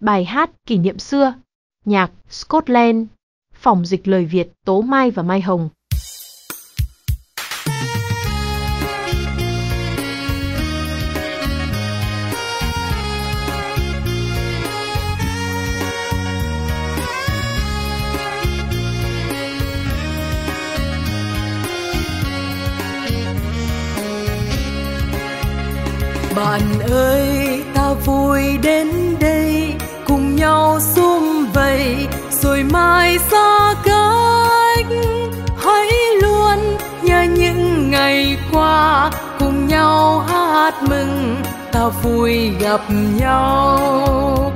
Bài hát Kỷ niệm xưa. Nhạc Scotland. Phòng dịch lời Việt Tố Mai và Mai Hồng. bạn ơi, ta vui đến đây rồi mai xa cách, hãy luôn nhớ những ngày qua, cùng nhau hát mừng, ta vui gặp nhau.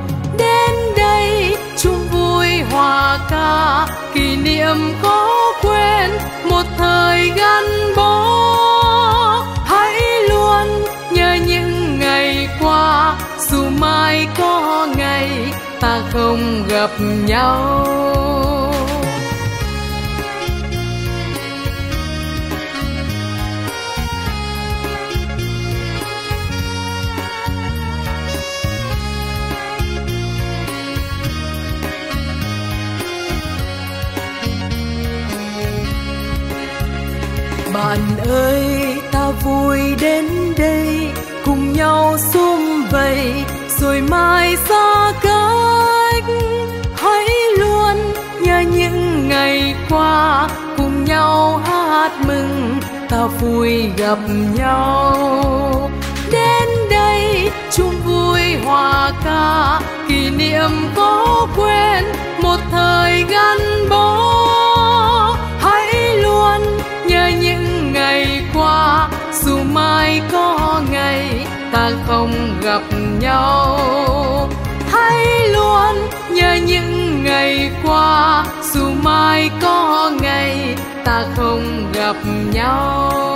Ta không gặp nhau. Bạn ơi, ta vui đến đây, cùng nhau sum vầy, rồi mai xa cùng nhau hát mừng, ta vui gặp nhau. Đến đây chung vui hòa ca, kỷ niệm có quên một thời gắn bó. Hãy luôn nhớ những ngày qua, dù mai có ngày ta không gặp nhau. Hãy luôn nhớ những ngày qua, dù mai có ngày ta không gặp nhau.